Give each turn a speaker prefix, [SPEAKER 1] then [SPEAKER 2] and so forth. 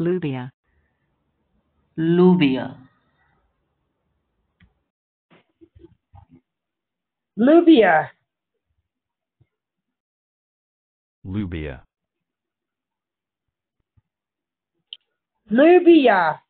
[SPEAKER 1] Lubia.
[SPEAKER 2] Lubia.
[SPEAKER 3] Lubia.
[SPEAKER 4] Lubia.
[SPEAKER 3] Lubia.